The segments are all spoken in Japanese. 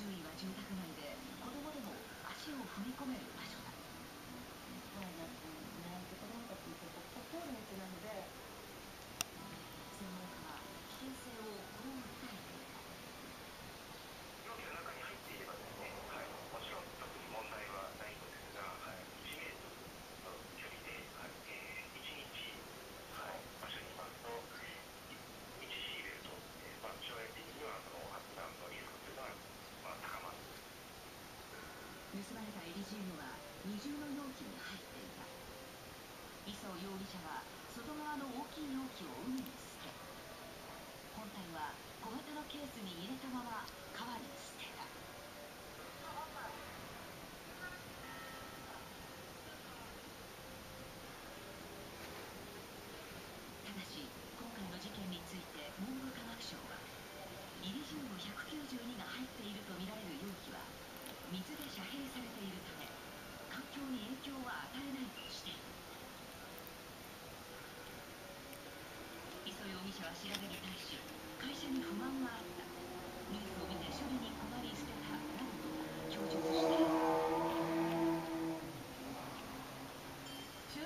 周囲は住宅街で子供でも足を踏み込める場所盗まれたエリジウムは二重の容器に入っていた。磯容疑者は外側の大きい容器を海に捨て本体は小型のケースに入れ中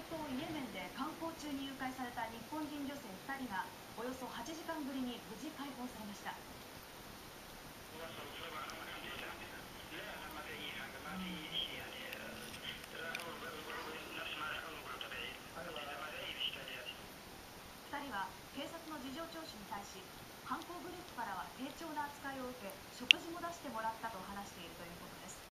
東イエメンで観光中に誘拐された日本人女性2人がおよそ8時間ぶりに無事解放されました警察の事情聴取に対し犯行グループからは丁重な扱いを受け食事も出してもらったと話しているということです。